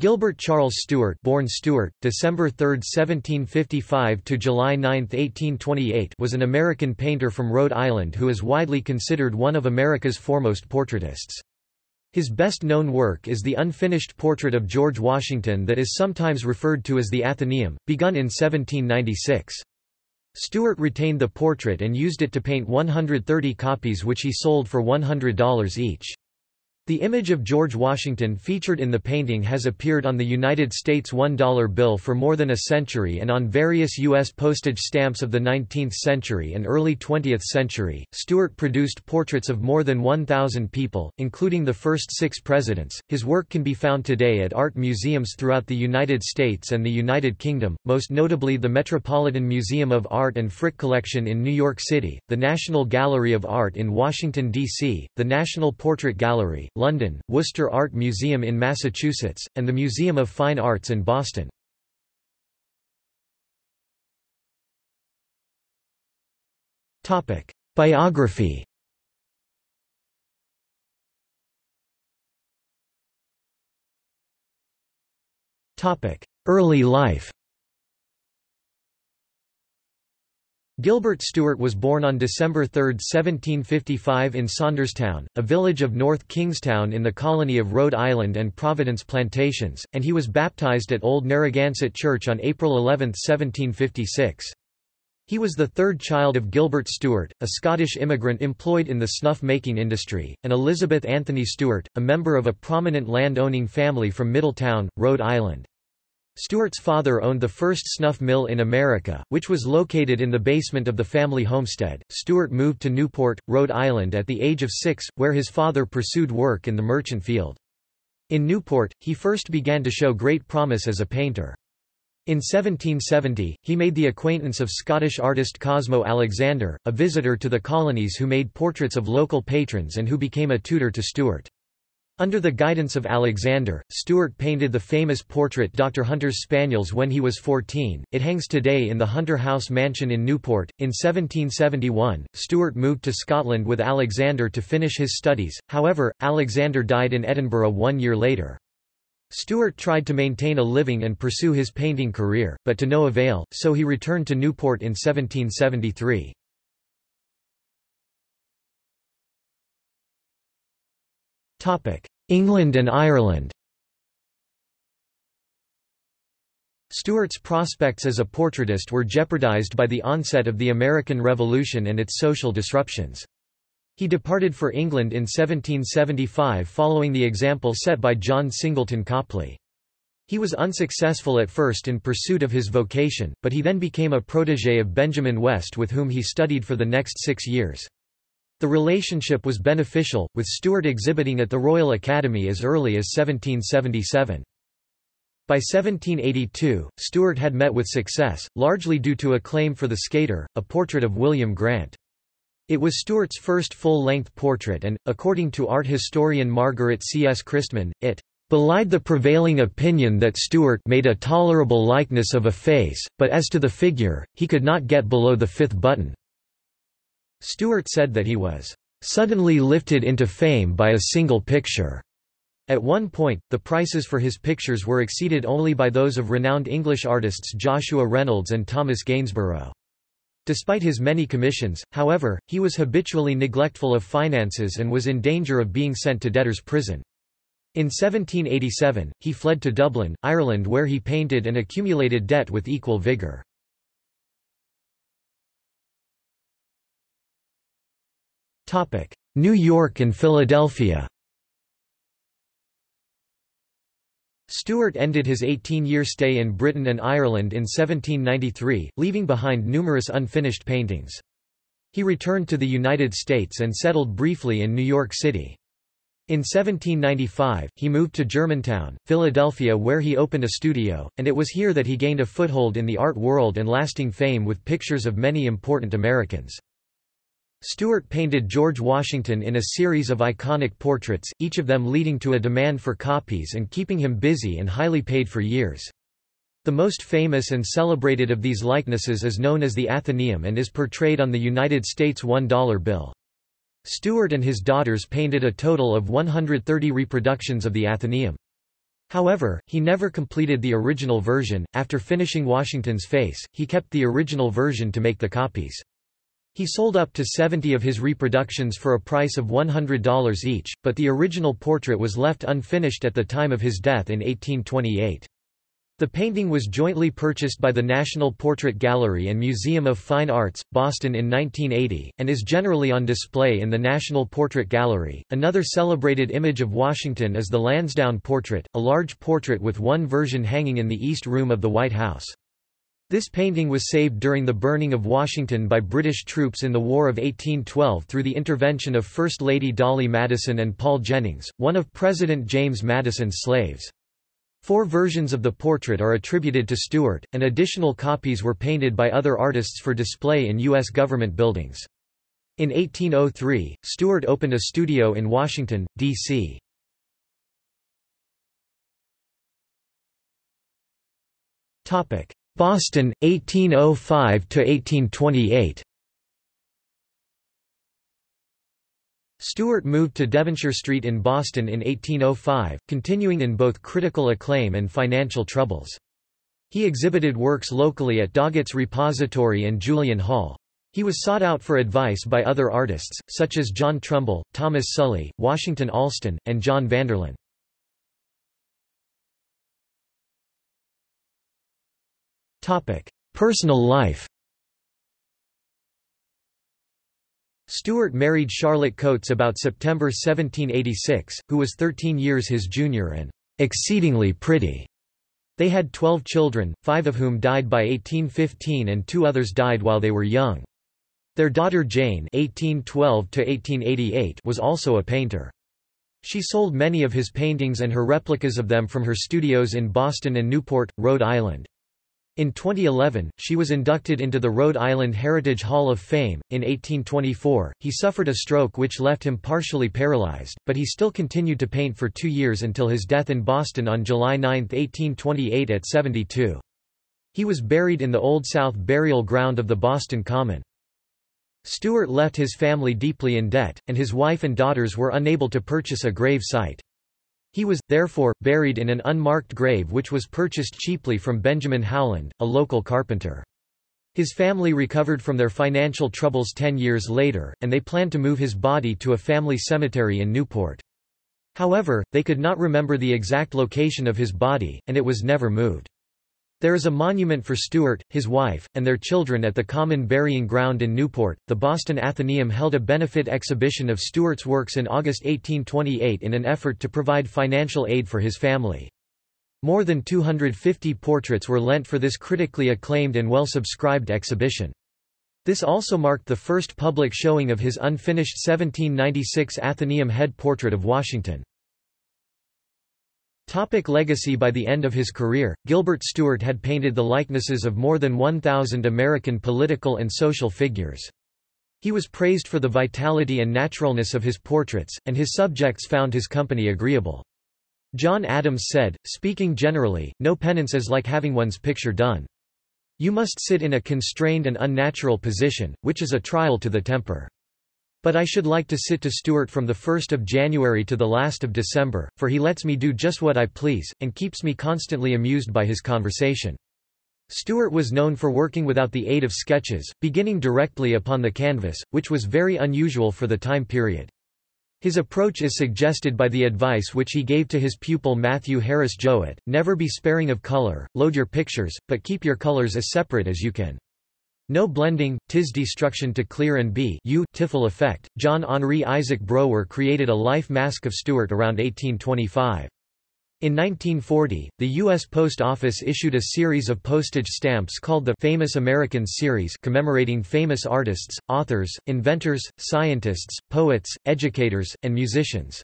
Gilbert Charles Stuart born Stewart, December 3, 1755 to July 9, 1828 was an American painter from Rhode Island who is widely considered one of America's foremost portraitists. His best-known work is the unfinished portrait of George Washington that is sometimes referred to as the Athenaeum, begun in 1796. Stuart retained the portrait and used it to paint 130 copies which he sold for $100 each. The image of George Washington featured in the painting has appeared on the United States $1 bill for more than a century and on various U.S. postage stamps of the 19th century and early 20th century. Stuart produced portraits of more than 1,000 people, including the first six presidents. His work can be found today at art museums throughout the United States and the United Kingdom, most notably the Metropolitan Museum of Art and Frick Collection in New York City, the National Gallery of Art in Washington, D.C., the National Portrait Gallery, London, Worcester Art Museum in Massachusetts, and the Museum of Fine Arts in Boston. Biography Early life Gilbert Stuart was born on December 3, 1755 in Saunderstown, a village of North Kingstown in the colony of Rhode Island and Providence Plantations, and he was baptized at Old Narragansett Church on April 11, 1756. He was the third child of Gilbert Stuart, a Scottish immigrant employed in the snuff-making industry, and Elizabeth Anthony Stuart, a member of a prominent land-owning family from Middletown, Rhode Island. Stuart's father owned the first snuff mill in America, which was located in the basement of the family homestead. Stuart moved to Newport, Rhode Island at the age of six, where his father pursued work in the merchant field. In Newport, he first began to show great promise as a painter. In 1770, he made the acquaintance of Scottish artist Cosmo Alexander, a visitor to the colonies who made portraits of local patrons and who became a tutor to Stuart. Under the guidance of Alexander, Stuart painted the famous portrait Dr. Hunter's Spaniels when he was 14. It hangs today in the Hunter House mansion in Newport. In 1771, Stuart moved to Scotland with Alexander to finish his studies, however, Alexander died in Edinburgh one year later. Stuart tried to maintain a living and pursue his painting career, but to no avail, so he returned to Newport in 1773. England and Ireland Stuart's prospects as a portraitist were jeopardized by the onset of the American Revolution and its social disruptions. He departed for England in 1775 following the example set by John Singleton Copley. He was unsuccessful at first in pursuit of his vocation, but he then became a protégé of Benjamin West with whom he studied for the next six years. The relationship was beneficial, with Stuart exhibiting at the Royal Academy as early as 1777. By 1782, Stuart had met with success, largely due to a claim for The Skater, a portrait of William Grant. It was Stuart's first full-length portrait and, according to art historian Margaret C. S. Christman, it belied the prevailing opinion that Stuart made a tolerable likeness of a face, but as to the figure, he could not get below the fifth button. Stuart said that he was suddenly lifted into fame by a single picture. At one point, the prices for his pictures were exceeded only by those of renowned English artists Joshua Reynolds and Thomas Gainsborough. Despite his many commissions, however, he was habitually neglectful of finances and was in danger of being sent to debtor's prison. In 1787, he fled to Dublin, Ireland where he painted and accumulated debt with equal vigour. New York and Philadelphia Stuart ended his 18-year stay in Britain and Ireland in 1793, leaving behind numerous unfinished paintings. He returned to the United States and settled briefly in New York City. In 1795, he moved to Germantown, Philadelphia where he opened a studio, and it was here that he gained a foothold in the art world and lasting fame with pictures of many important Americans. Stuart painted George Washington in a series of iconic portraits, each of them leading to a demand for copies and keeping him busy and highly paid for years. The most famous and celebrated of these likenesses is known as the Athenaeum and is portrayed on the United States $1 bill. Stuart and his daughters painted a total of 130 reproductions of the Athenaeum. However, he never completed the original version. After finishing Washington's face, he kept the original version to make the copies. He sold up to 70 of his reproductions for a price of $100 each, but the original portrait was left unfinished at the time of his death in 1828. The painting was jointly purchased by the National Portrait Gallery and Museum of Fine Arts, Boston in 1980, and is generally on display in the National Portrait Gallery. Another celebrated image of Washington is the Lansdowne portrait, a large portrait with one version hanging in the East Room of the White House. This painting was saved during the burning of Washington by British troops in the War of 1812 through the intervention of First Lady Dolley Madison and Paul Jennings, one of President James Madison's slaves. Four versions of the portrait are attributed to Stuart, and additional copies were painted by other artists for display in U.S. government buildings. In 1803, Stuart opened a studio in Washington, D.C. Boston, 1805–1828 Stuart moved to Devonshire Street in Boston in 1805, continuing in both critical acclaim and financial troubles. He exhibited works locally at Doggett's Repository and Julien Hall. He was sought out for advice by other artists, such as John Trumbull, Thomas Sully, Washington Allston, and John Vanderlyn. Personal life Stuart married Charlotte Coates about September 1786, who was 13 years his junior and exceedingly pretty. They had 12 children, five of whom died by 1815 and two others died while they were young. Their daughter Jane (1812–1888) was also a painter. She sold many of his paintings and her replicas of them from her studios in Boston and Newport, Rhode Island. In 2011, she was inducted into the Rhode Island Heritage Hall of Fame. In 1824, he suffered a stroke which left him partially paralyzed, but he still continued to paint for two years until his death in Boston on July 9, 1828 at 72. He was buried in the Old South Burial Ground of the Boston Common. Stuart left his family deeply in debt, and his wife and daughters were unable to purchase a grave site. He was, therefore, buried in an unmarked grave which was purchased cheaply from Benjamin Howland, a local carpenter. His family recovered from their financial troubles ten years later, and they planned to move his body to a family cemetery in Newport. However, they could not remember the exact location of his body, and it was never moved. There is a monument for Stuart, his wife, and their children at the Common Burying Ground in Newport. The Boston Athenaeum held a benefit exhibition of Stuart's works in August 1828 in an effort to provide financial aid for his family. More than 250 portraits were lent for this critically acclaimed and well-subscribed exhibition. This also marked the first public showing of his unfinished 1796 Athenaeum head portrait of Washington. Topic legacy By the end of his career, Gilbert Stuart had painted the likenesses of more than 1,000 American political and social figures. He was praised for the vitality and naturalness of his portraits, and his subjects found his company agreeable. John Adams said, speaking generally, no penance is like having one's picture done. You must sit in a constrained and unnatural position, which is a trial to the temper. But I should like to sit to Stuart from the 1st of January to the last of December, for he lets me do just what I please, and keeps me constantly amused by his conversation. Stuart was known for working without the aid of sketches, beginning directly upon the canvas, which was very unusual for the time period. His approach is suggested by the advice which he gave to his pupil Matthew Harris Jouett, never be sparing of color, load your pictures, but keep your colors as separate as you can. No blending, tis destruction to clear and be you Tiffel effect. John Henri Isaac Browere created a life mask of Stuart around 1825. In 1940, the U.S. Post Office issued a series of postage stamps called the Famous Americans Series commemorating famous artists, authors, inventors, scientists, poets, educators, and musicians.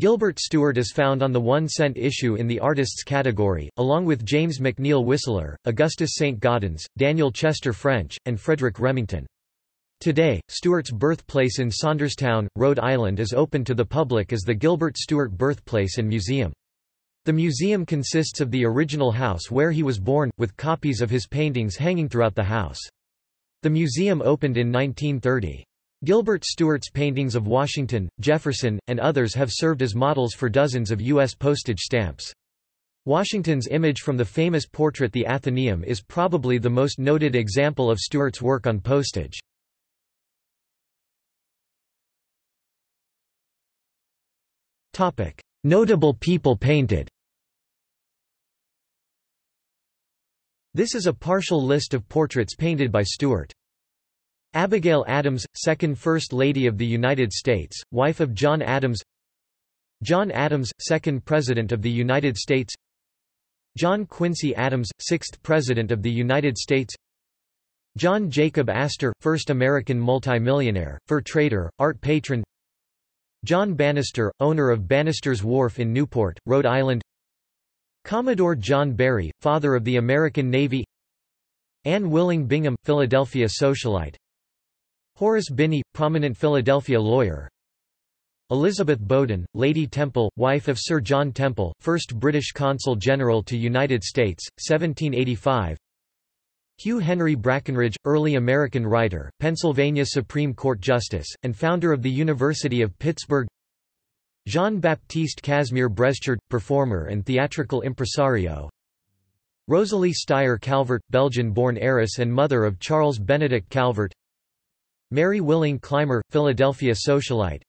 Gilbert Stuart is found on the one-cent issue in the Artists category, along with James McNeill Whistler, Augustus St. Gaudens, Daniel Chester French, and Frederic Remington. Today, Stuart's birthplace in Saunderstown, Rhode Island is open to the public as the Gilbert Stuart Birthplace and Museum. The museum consists of the original house where he was born, with copies of his paintings hanging throughout the house. The museum opened in 1930. Gilbert Stuart's paintings of Washington, Jefferson, and others have served as models for dozens of U.S. postage stamps. Washington's image from the famous portrait The Athenaeum is probably the most noted example of Stuart's work on postage. Notable people painted This is a partial list of portraits painted by Stuart. Abigail Adams, second First Lady of the United States, wife of John Adams. John Adams, second President of the United States. John Quincy Adams, sixth President of the United States. John Jacob Astor, first American multimillionaire, fur trader, art patron. John Bannister, owner of Bannister's Wharf in Newport, Rhode Island. Commodore John Barry, father of the American Navy. Anne Willing Bingham, Philadelphia socialite Horace Binney, prominent Philadelphia lawyer. Elizabeth Bowden, Lady Temple, wife of Sir John Temple, 1st British Consul General to United States, 1785 Hugh Henry Brackenridge, early American writer, Pennsylvania Supreme Court Justice, and founder of the University of Pittsburgh. Jean-Baptiste Casimir Breschard, performer and theatrical impresario. Rosalie Stier Calvert, Belgian-born heiress and mother of Charles Benedict Calvert Mary Willing Clymer, Philadelphia socialite.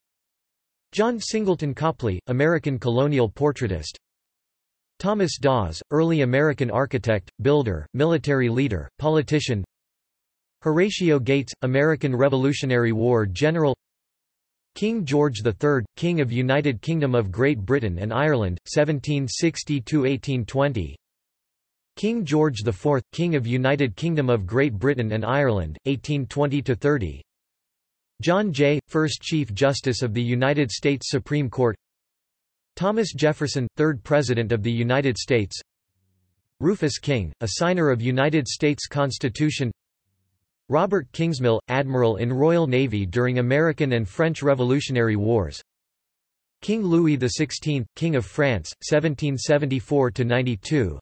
John Singleton Copley, American colonial portraitist. Thomas Dawes, early American architect, builder, military leader, politician. Horatio Gates, American Revolutionary War general. King George III, King of United Kingdom of Great Britain and Ireland, 1760–1820 King George IV, King of United Kingdom of Great Britain and Ireland, 1820–30 John Jay, First Chief Justice of the United States Supreme Court. Thomas Jefferson, third President of the United States. Rufus King, a signer of United States Constitution. Robert Kingsmill, Admiral in Royal Navy during American and French Revolutionary Wars. King Louis XVI, King of France, 1774–92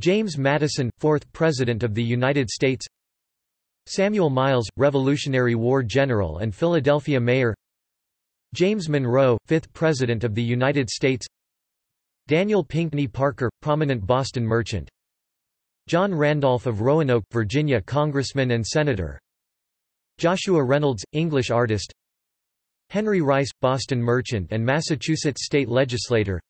James Madison, fourth President of the United States Samuel Miles, Revolutionary War General and Philadelphia Mayor James Monroe, fifth President of the United States Daniel Pinkney Parker, prominent Boston merchant John Randolph of Roanoke, Virginia Congressman and Senator Joshua Reynolds, English artist Henry Rice, Boston merchant and Massachusetts state legislator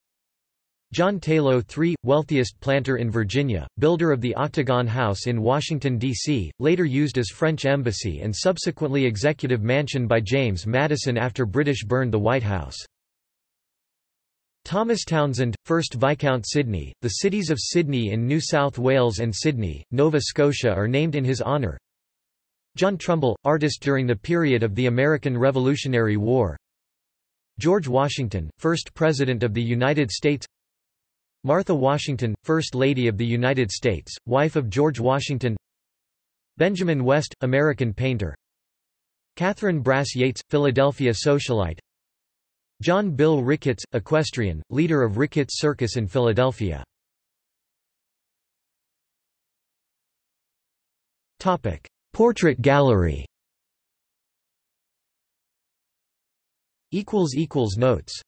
John Taylor III, wealthiest planter in Virginia, builder of the Octagon House in Washington, D.C., later used as French embassy and subsequently executive mansion by James Madison after British burned the White House. Thomas Townshend, 1st Viscount Sydney, the cities of Sydney in New South Wales and Sydney, Nova Scotia are named in his honour. John Trumbull, artist during the period of the American Revolutionary War. George Washington, first President of the United States Martha Washington, First Lady of the United States, wife of George Washington. Benjamin West, American painter. Catherine Brass Yates, Philadelphia socialite. John Bill Ricketts, equestrian, leader of Ricketts Circus in Philadelphia. Portrait gallery. Notes